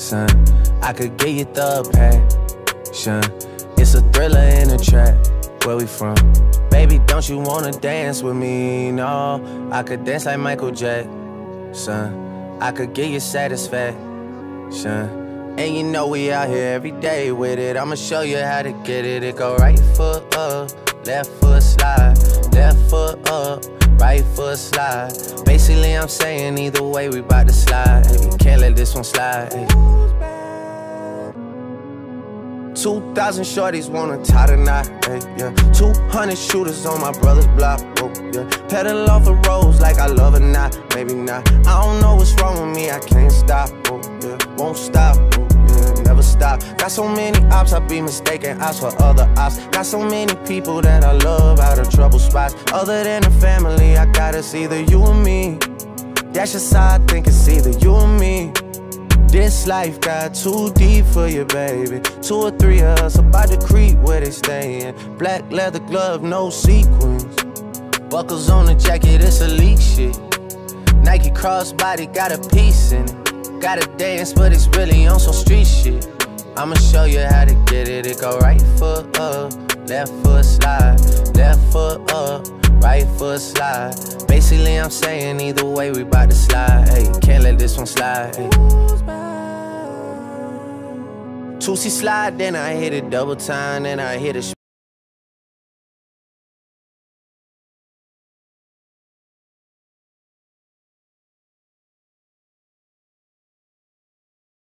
I could get you the passion. It's a thriller in the trap. Where we from? Baby, don't you wanna dance with me? No, I could dance like Michael Jackson. I could get you satisfaction. And you know we out here every day with it. I'ma show you how to get it. It go right foot up, left foot slide, left foot up, right foot slide. Basically, I'm saying either way, we bout to slide. Hey, can't let this one slide. Hey. 2,000 shorties wanna tie the knot, yeah. 200 shooters on my brother's block, oh, yeah. Pedal off the roads like I love it not, maybe not. I don't know what's wrong with me, I can't stop, oh, yeah. Won't stop, oh, stop. Got so many ops, I be mistaken ops for other ops. Got so many people that I love out of trouble spots. Other than the family, I got it's either you or me. That's just how I think it's either you or me. This life got too deep for you, baby. Two or three of us about to creep where they stayin'. Black leather glove, no sequins. Buckles on the jacket, it's Alyx shit. Nike crossbody got a piece in it. Gotta dance, but it's really on some street shit. I'ma show you how to get it. It go right foot up, left foot slide, left foot up, right foot slide. Basically, I'm saying either way, we bout to slide. Hey, can't let this one slide. Toosie slide, then I hit it double time, then I hit it.